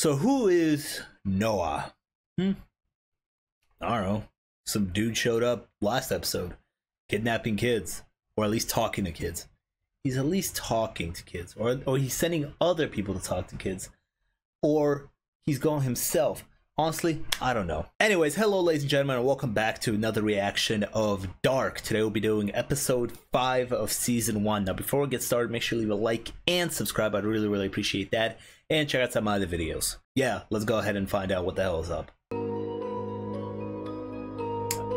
So who is Noah? Hmm. I don't know. Some dude showed up last episode, kidnapping kids, or at least talking to kids. He's at least talking to kids, or or he's sending other people to talk to kids, or he's going himself. Honestly, I don't know. Anyways, hello, ladies and gentlemen, and welcome back to another reaction of Dark. Today we'll be doing episode 5 of season 1. Now, before we get started, make sure you leave a like and subscribe. I'd really, really appreciate that. And check out some other videos. Yeah, let's go ahead and find out what the hell is up.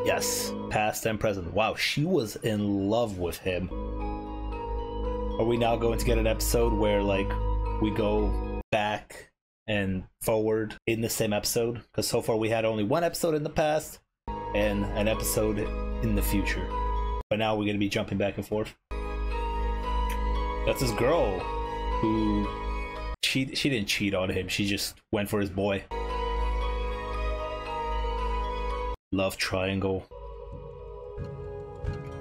Yes, past and present. Wow, she was in love with him. Are we now going to get an episode where, like, we go back and forward in the same episode because so far we had only one episode in the past and an episode in the future but now we're going to be jumping back and forth that's this girl who she she didn't cheat on him. She just went for his boy. Love triangle.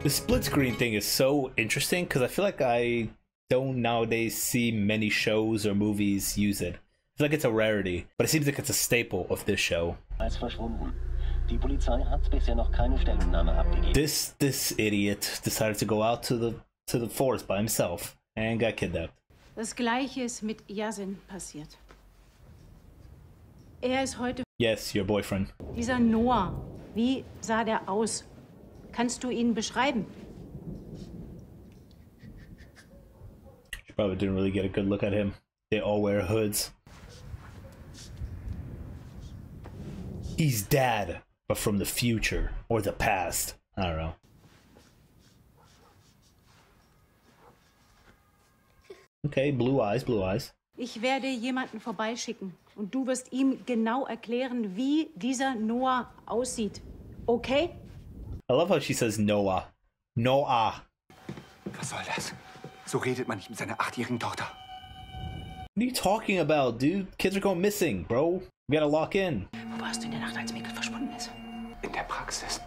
The split screen thing is so interesting because i feel like i don't nowadays see many shows or movies use it. It's like it's a rarity, but it seems like it's a staple of this show. This this idiot decided to go out to the to the forest by himself and got kidnapped. Das gleiche ist mit Yasin passiert. Er ist heute Yes, your boyfriend. Dieser Noah, wie sah der aus? Kannst du ihn beschreiben? She probably didn't really get a good look at him. They all wear hoods. he's dad, but from the future or the past. I don't know. Okay, blue eyes, blue eyes. Ich werde jemanden vorbeischicken und du wirst ihm genau erklären, wie dieser Noah aussieht. Okay? I love how she says Noah. Noah. Was soll das? So redet man nicht mit seiner achtjährigen Tochter. What are you talking about, dude? Kids are going missing, bro. We gotta lock in. Wo warst du in der Nacht, als Mikkel verschwunden ist? In der Praxis.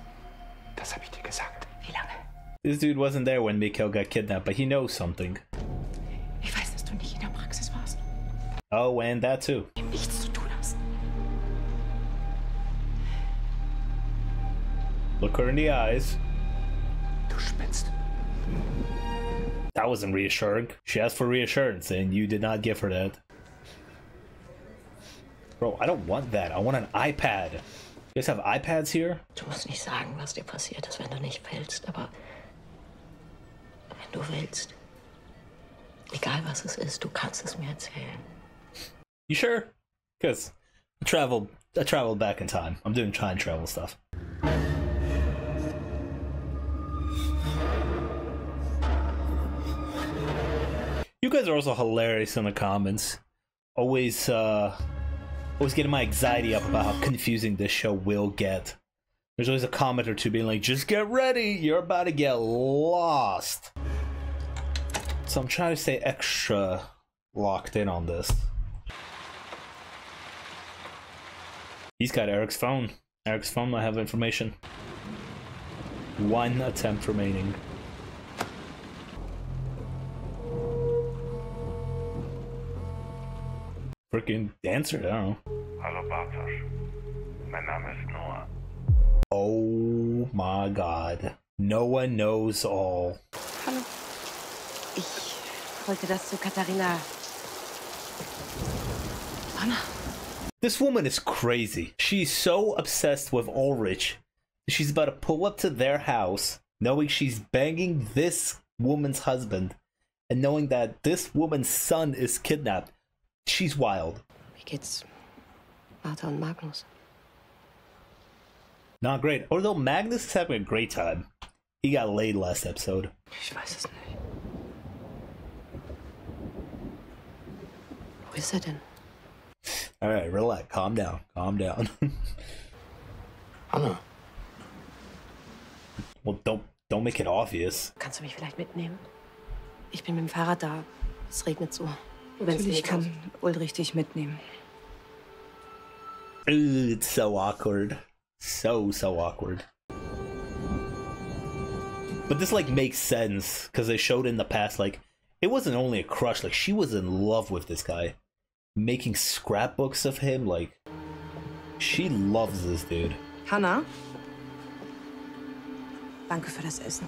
Das habe ich dir gesagt. Wie lange? This dude wasn't there when Mikkel got kidnapped, but he knows something. Oh, and that too. Nichts zu tun hast. Look her in the eyes. Du spinnst. That wasn't reassuring. She asked for reassurance, and you did not give her that. Bro, I don't want that. I want an iPad. You guys have iPads here? Du musst nicht sagen, was dir passiert ist, wenn du nicht willst, aber wenn du willst, egal was es ist, du kannst es mir erzählen. You sure? Because I traveled, I traveled back in time. I'm doing time travel stuff. You guys are also hilarious in the comments. Always, uh, always getting my anxiety up about how confusing this show will get. There's always a comment or two being like, just get ready, you're about to get lost. So I'm trying to stay extra locked in on this. He's got Eric's phone. Eric's phone might have information. One attempt remaining. Freaking dancer, I don't know. Hallo Bartosz. Mein Name ist Noah. Oh my god. Noah knows all. Hallo. Ich wollte das zu Katharina. Anna. This woman is crazy. She's so obsessed with Ulrich. She's about to pull up to their house, knowing she's banging this woman's husband, and knowing that this woman's son is kidnapped. She's wild. Wie geht's Martha und Magnus? Not great. Although Magnus is having a great time. He got laid last episode. Ich weiß es nicht. Wo ist er denn? Alright, relax. Calm down. Calm down. Anna. well don't don't make it obvious. Kannst du mich vielleicht mitnehmen? Ich bin mit dem Fahrrad da. Es regnet so. Wenn's Natürlich nicht kann Ulrich dich mitnehmen. Ooh, it's so awkward. So so awkward. But this like makes sense because they showed in the past like it wasn't only a crush, like she was in love with this guy. Making scrapbooks of him. Like, she loves this dude. Hanna? Danke für das Essen.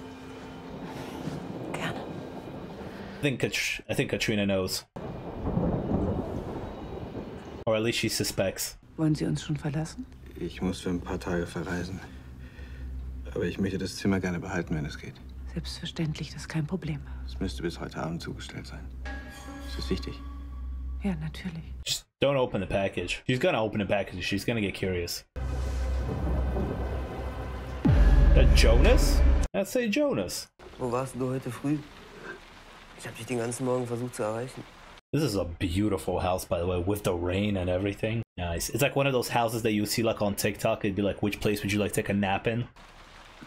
Gerne. I think Kat- I think Katrina knows, or at least she suspects. Wollen Sie uns schon verlassen? Ich muss für ein paar Tage verreisen. Aber ich möchte das Zimmer gerne behalten, wenn es geht. Selbstverständlich, das ist kein Problem. Es müsste bis heute Abend zugestellt sein. Ist das wichtig? Ja, natürlich. Just don't open the package. She's gonna open the package. She's gonna get curious. That Jonas? I'd say Jonas. Wo warst du heute früh? Ich habe dich den ganzen Morgen versucht zu erreichen. This is a beautiful house, by the way, with the rain and everything. Nice. It's like one of those houses that you see like on TikTok. It'd be like, which place would you like to take a nap in?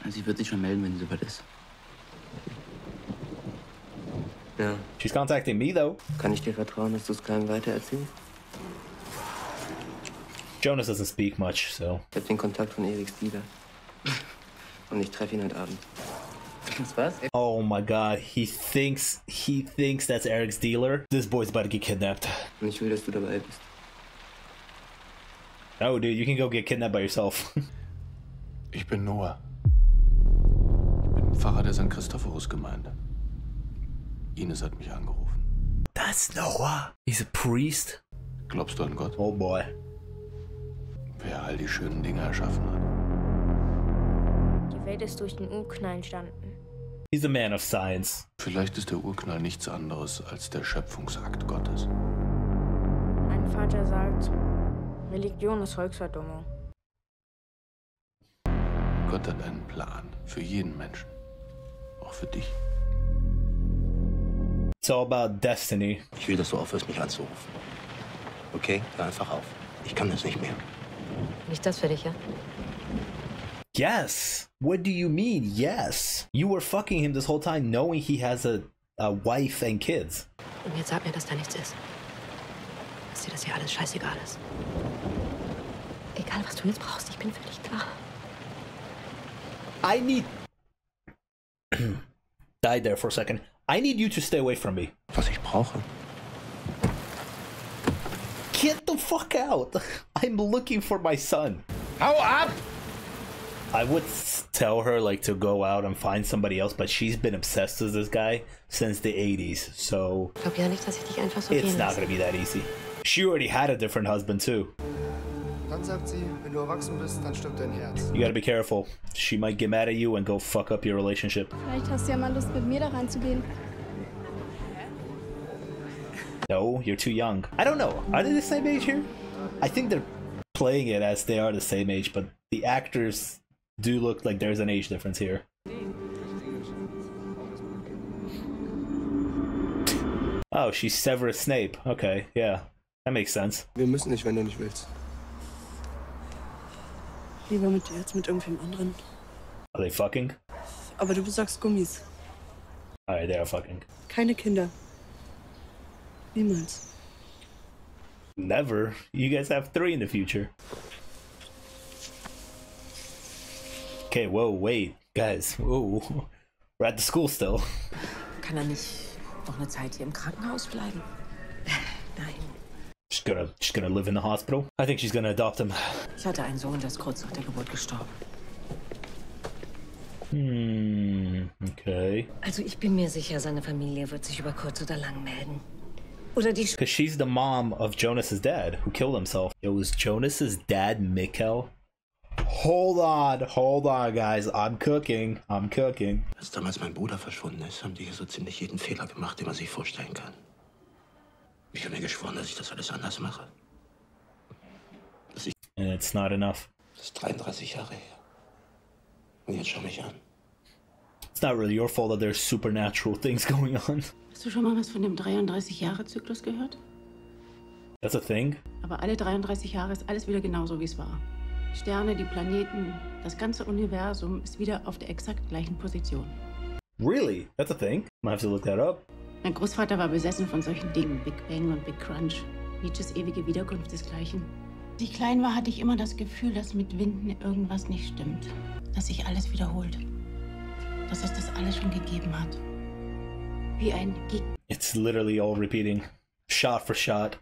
Sie wird sich schon melden, wenn sie soweit ist. Ja, She's contacting me though. kann ich dir vertrauen, dass du es keinem weitererzählst? Jonas doesn't speak much, so Ich habe den Kontakt von Eriks Dealer. Und ich treffe ihn heute Abend. Was? Oh my god, he thinks he thinks that's Eric's dealer. This boy's about to get kidnapped. Und ich will, dass du dabei bist. Oh dude, you can go get kidnapped by yourself. Ich bin Noah. Ich bin Pfarrer der St. Christophorus-Gemeinde. Ines hat mich angerufen. that's Noah. He's a priest. Glaubst du an Gott? Oh boy. Wer all die schönen Dinge erschaffen hat? Die Welt ist durch den Urknall entstanden. He's a man of science. Vielleicht ist der Urknall nichts anderes als der Schöpfungsakt Gottes. Mein Vater sagt, Religion ist Volksverdummung. Gott hat einen Plan für jeden Menschen. Auch für dich. It's all about destiny. Ich will, dass du aufhörst, mich anzurufen. Okay? Hör einfach auf. Ich kann das nicht mehr. Nicht das für dich, ja? Yes. What do you mean? Yes. You were fucking him this whole time knowing he has a, a wife and kids. Und jetzt sag mir, dass da nichts ist. Dass dir das hier alles scheißegal ist. Egal, was du jetzt brauchst, ich bin für dich da. I need. Died there for a second. I need you to stay away from me. Was ich brauche. Get the fuck out. I'm looking for my son. Hau ab! I would tell her like to go out and find somebody else, but she's been obsessed with this guy since the 80s, so Glaub ja nicht, dass ich dich einfach so it's not gonna be that easy. She already had a different husband too. Dann sagt sie, wenn du erwachsen bist, dann stirbt dein Herz. You gotta be careful. She might get mad at you and go fuck up your relationship. Vielleicht hast du ja mal Lust, mit mir da reinzugehen. No, you're too young. I don't know. Are they the same age here? I think they're playing it as they are the same age, but the actors do look like there's an age difference here. Oh, she's Severus Snape. Okay, yeah. That makes sense. Wir müssen nicht, wenn du nicht willst. Lieber mit dir als mit irgendwem anderen. Are they fucking? Aber du besagst Gummis. Alright, they are fucking. Keine Kinder. Niemals. Never. You guys have three in the future. Okay, whoa, wait. Guys, whoa. We're at the school still. Kann er nicht noch eine Zeit hier im Krankenhaus bleiben? Nein. She's gonna she's gonna live in the hospital. I think she's gonna adopt him. Ich hatte einen Sohn, der ist kurz nach der Geburt gestorben. Hmm. Okay. Also ich bin mir sicher, seine Familie wird sich über kurz oder lang melden. Oder die Because she's the mom of Jonas's dad who killed himself. It was Jonas's dad, Mikkel. Hold on, hold on, guys. I'm cooking. I'm cooking. Als damals mein Bruder verschwunden ist, haben die hier so ziemlich jeden Fehler gemacht, den man sich vorstellen kann. Ich habe mir geschworen, dass ich das alles anders mache. And it's not enough. Das ist 33 Jahre her. Und jetzt schau mich an. It's not really your fault that there's supernatural things going on. Hast du schon mal was von dem 33-Jahre-Zyklus gehört? That's a thing. Aber alle 33 Jahre ist alles wieder genauso, wie es war. Die Sterne, die Planeten, das ganze Universum ist wieder auf der exakt gleichen Position. Really? That's a thing? Might have to look that up. Mein Großvater war besessen von solchen Dingen, Big Bang und Big Crunch. Nietzsches ewige Wiederkunft desgleichen. Als ich klein war, hatte ich immer das Gefühl, dass mit Winden irgendwas nicht stimmt. Dass sich alles wiederholt. Dass es das alles schon gegeben hat. Wie ein Gig. It's literally all repeating, shot for shot.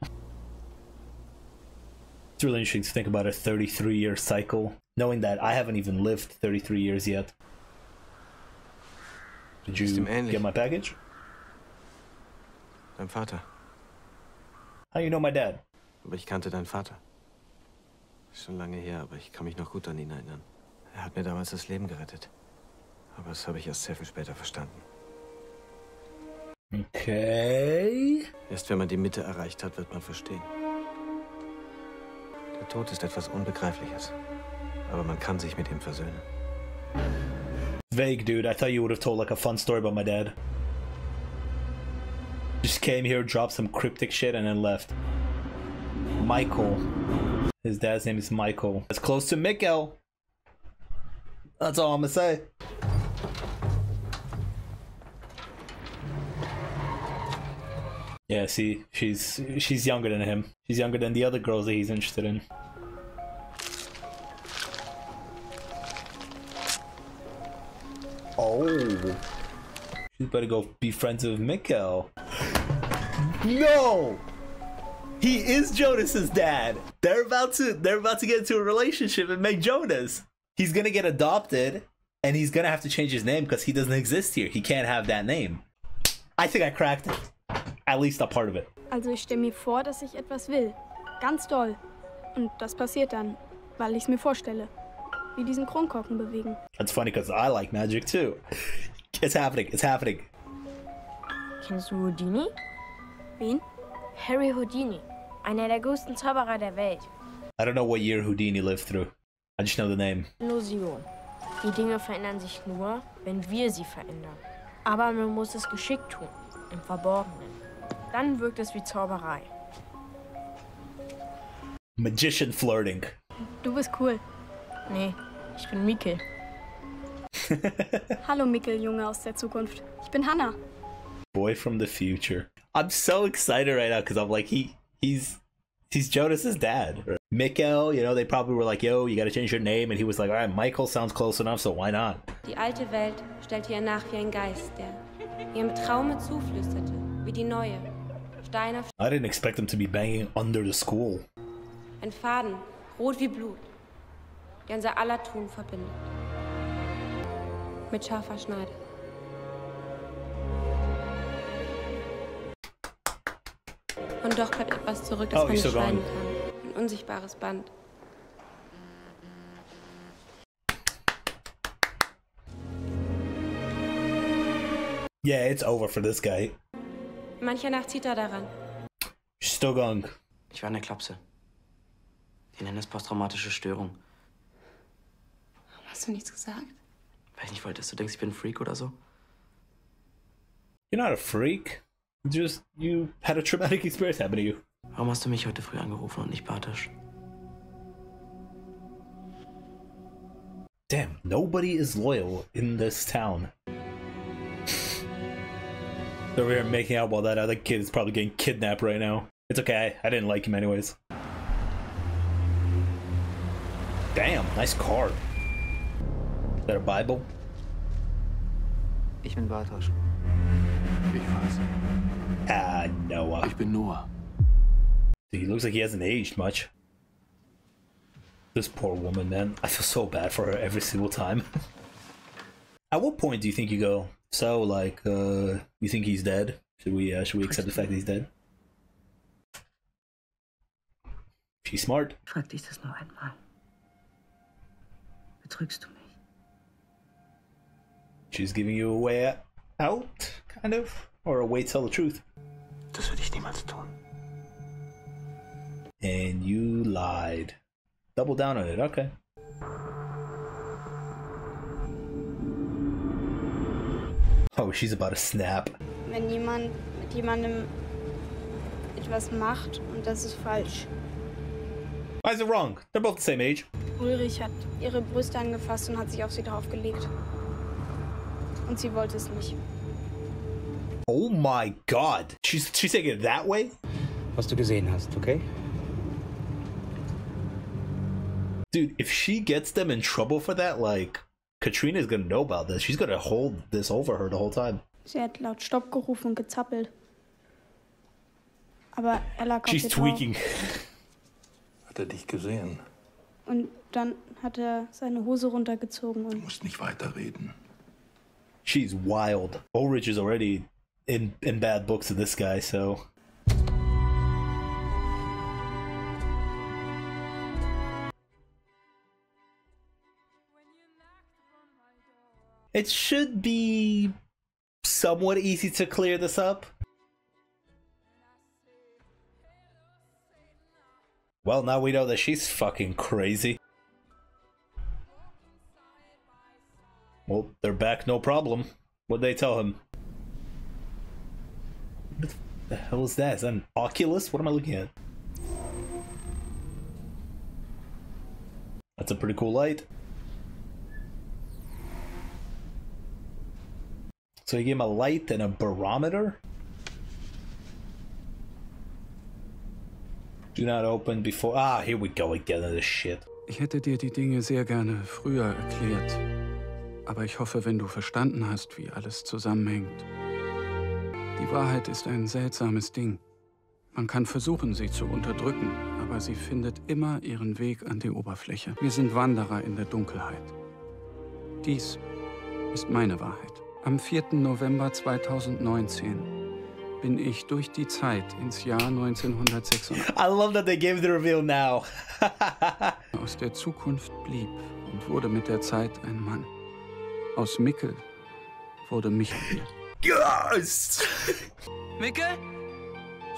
It's really interesting to think about a 33 year cycle, knowing that I haven't even lived 33 years yet. Did you get my package? Dein Vater. How you know my dad? Aber ich kannte deinen Vater. Ist schon lange her, aber ich kann mich noch gut an ihn erinnern. Er hat mir damals das Leben gerettet. Aber das habe ich erst sehr viel später verstanden. Okay. Erst wenn man die Mitte erreicht hat, wird man verstehen. Der Tod ist etwas Unbegreifliches. Aber man kann sich mit ihm versöhnen. Vague, dude. I thought you would have told like a fun story about my dad. Just came here, dropped some cryptic shit, and then left. Michael. His dad's name is Michael. It's close to Mikkel. That's all I'm gonna say. Yeah, see, she's she's younger than him. She's younger than the other girls that he's interested in. Oh. She's better go be friends with Mikkel. No! He is Jonas's dad. They're about to they're about to get into a relationship and make Jonas. He's gonna get adopted and he's gonna have to change his name because he doesn't exist here. He can't have that name. I think I cracked it. At least a part of it. Also ich stelle mir vor, dass ich etwas will. Ganz doll. Und das passiert dann, weil ich es mir vorstelle. Wie diesen Kronkorken bewegen. That's funny because I like magic too. It's happening. It's happening. Kennst du Houdini? Wen? Harry Houdini. Einer der größten Zauberer der Welt. I don't know what year Houdini lived through. I just know the name. Illusion. Die Dinge verändern sich nur, wenn wir sie verändern. Aber man muss es geschickt tun, im Verborgenen. Dann wirkt es wie Zauberei. Magician flirting. Du bist cool. Nee, ich bin Mikkel. Hallo Mikkel, Junge aus der Zukunft. Ich bin Hannah. Boy from the future. I'm so excited right now because I'm like he he's he's Jonas's dad. Mikkel, you know, they probably were like, "Yo, you got to change your name," and he was like, "All right, Michael sounds close enough, so why not?" Die alte Welt stellte ihr nach wie ein Geist, der Traume zuflüsterte, wie die neue. Stein auf I didn't expect them to be banging under the school. ein Faden, rot wie Blut, der unser aller Tun verbindet. Mit scharfer Schneide. Und doch bleibt etwas zurück, das Oh, man nicht going. kann. Ein unsichtbares Band. Yeah, it's over for this guy. Mancher Nacht zieht er daran. She's still going. Ich war in der Klapse. Die nennen es posttraumatische Störung. Warum hast du nichts gesagt? Weil ich nicht wollte, dass du denkst, ich bin ein Freak oder so. You're not a freak. Just you had a traumatic experience happen to you. Warum hast du mich heute früh angerufen und nicht Bartosz? Damn, nobody is loyal in this town. They're over here making out while that other kid is probably getting kidnapped right now. It's okay, I didn't like him anyways. Damn, nice card. Is that a Bible? Ich bin Bartosz. Ich weiß. Ah, Noah. Ich bin Noah. Dude, he looks like he hasn't aged much. This poor woman, man. I feel so bad for her every single time. At what point do you think you go, so like, uh, you think he's dead? Should we, uh, should we accept the fact that he's dead? She's smart. Frag dich das noch einmal. Betrügst du mich? She's giving you a way out, kind of, or a way to tell the truth. Das würde ich niemals tun. And you lied. Double down on it, okay. Oh, she's about to snap. Wenn jemand mit jemandem etwas macht und das ist falsch. Why is it wrong? They're both the same age. Ulrich hat ihre Brüste angefasst und hat sich auf sie draufgelegt. Und sie wollte es nicht. Oh my god. She's she's taking it that way? Was du gesehen hast, okay? Dude, if she gets them in trouble for that, like Katrina's gonna know about this. She's gonna hold this over her the whole time. Sie hat laut Stopp gerufen und gezappelt. Aber er lag auf She's tweaking. Hat er dich gesehen. Und dann hat er seine Hose runtergezogen und. Musst nicht weiterreden. She's wild. Ulrich is already in in bad books of this guy, so It should be somewhat easy to clear this up. Well, now we know that she's fucking crazy. Well, they're back, no problem. What'd they tell him? What the hell is that? Is that an Oculus? What am I looking at? That's a pretty cool light. So he gave him a light and a barometer? Do not open before. Ah, here we go again this shit. Ich hätte dir die Dinge sehr gerne früher erklärt. Aber ich hoffe, wenn du verstanden hast, wie alles zusammenhängt. Die Wahrheit ist ein seltsames Ding. Man kann versuchen, sie zu unterdrücken, aber sie findet immer ihren Weg an die Oberfläche. Wir sind Wanderer in der Dunkelheit. Dies ist meine Wahrheit. Am 4. November 2019 bin ich durch die Zeit ins Jahr 1986 I love that they gave the reveal now. aus der Zukunft blieb und wurde mit der Zeit ein Mann. Aus Mickel wurde Michael. Yes! Mickel?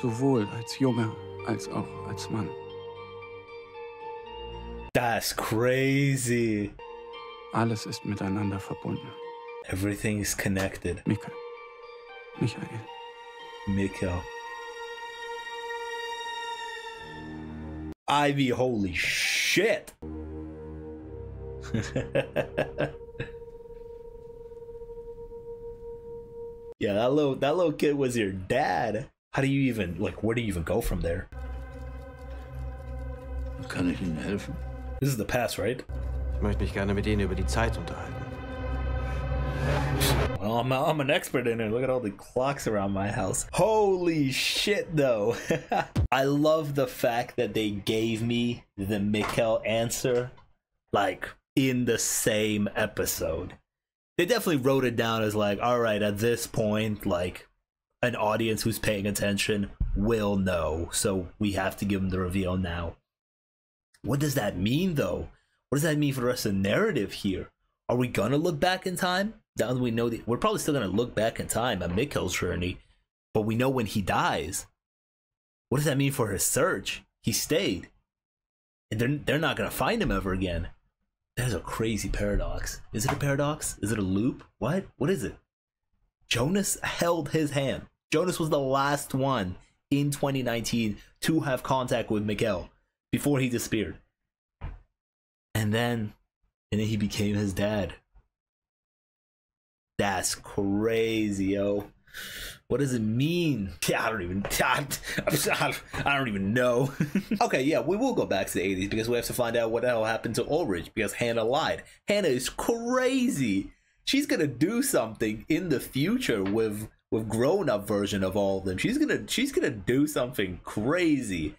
Sowohl als Junge als auch als Mann. That's crazy. Alles ist miteinander verbunden. Everything is connected. Mikael. Michael. Mikkel. Ivy, holy shit. yeah, that little that little kid was your dad. How do you even like where do you even go from there? Kann ich Ihnen helfen? This is the past, right? Ich möchte mich gerne mit Ihnen über die Zeit unterhalten. Well, I'm, I'm an expert in it. Look at all the clocks around my house. Holy shit, though. I love the fact that they gave me the Mikkel answer, like, in the same episode. They definitely wrote it down as, like, all right, at this point, like, an audience who's paying attention will know. So we have to give them the reveal now. What does that mean, though? What does that mean for the rest of the narrative here? Are we gonna look back in time? Now that we know that we're probably still gonna look back in time at Mikkel's journey, but we know when he dies. What does that mean for his search? He stayed. And they're they're not gonna find him ever again. That is a crazy paradox. Is it a paradox? Is it a loop? What? What is it? Jonas held his hand. Jonas was the last one in 2019 to have contact with Mikkel before he disappeared. And then and then he became his dad. That's crazy, yo. What does it mean? I don't even. I don't even know. okay, yeah, we will go back to the 80s because we have to find out what the hell happened to Ulrich because Hannah lied. Hannah is crazy. She's gonna do something in the future with with grown up version of all of them. She's gonna she's gonna do something crazy.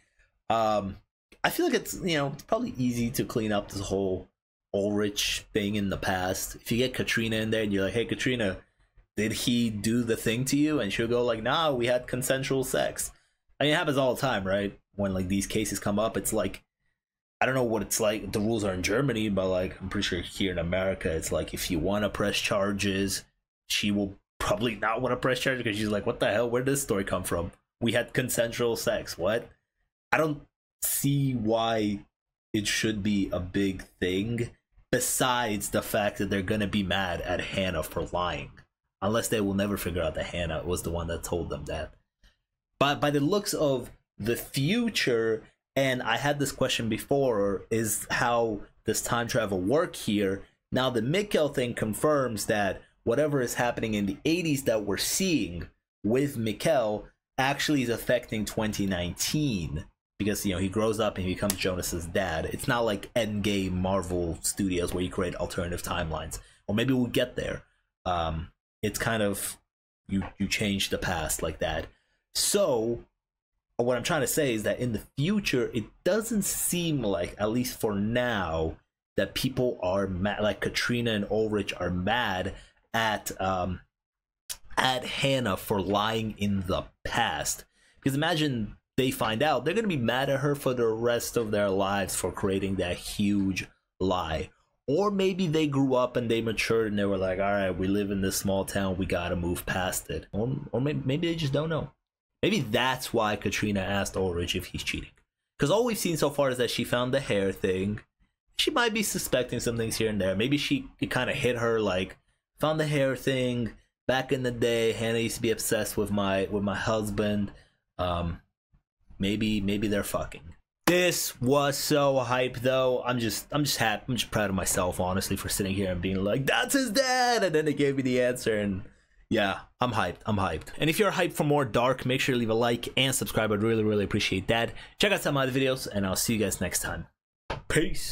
Um, I feel like it's you know it's probably easy to clean up this whole Ulrich thing in the past. If you get Katrina in there and you're like, hey Katrina, did he do the thing to you? And she'll go like, nah, we had consensual sex. I mean, it happens all the time, right? When like these cases come up, it's like, I don't know what it's like. The rules are in Germany, but like I'm pretty sure here in America, it's like if you want to press charges, she will probably not want to press charges because she's like, what the hell? Where did this story come from? We had consensual sex. What? I don't see why it should be a big thing besides the fact that they're gonna be mad at Hannah for lying. Unless they will never figure out that Hannah was the one that told them that. But by the looks of the future, and I had this question before, is how does time travel work here? Now the Mikkel thing confirms that whatever is happening in the 80s that we're seeing with Mikkel actually is affecting 2019 because you know he grows up and he becomes Jonas's dad. It's not like Endgame Marvel Studios where you create alternative timelines, or maybe we'll get there. Um, it's kind of you you change the past like that. So what I'm trying to say is that in the future, it doesn't seem like, at least for now, that people are mad, like Katrina and Ulrich are mad at um at Hannah for lying in the past. Because imagine they find out, they're gonna be mad at her for the rest of their lives for creating that huge lie. Or maybe they grew up and they matured and they were like, all right, we live in this small town, we gotta move past it. Or, or maybe, maybe they just don't know. Maybe that's why Katrina asked Ulrich if he's cheating. Because all we've seen so far is that she found the hair thing. She might be suspecting some things here and there. Maybe she it kind of hit her like found the hair thing. Back in the day, Hannah used to be obsessed with my with my husband. Um, maybe maybe they're fucking. This was so hype though. I'm just I'm just happy. I'm just proud of myself honestly for sitting here and being like, that's his dad, and then they gave me the answer and yeah, I'm hyped. I'm hyped. And if you're hyped for more dark, make sure to leave a like and subscribe. I'd really, really appreciate that. Check out some other videos, and I'll see you guys next time. Peace.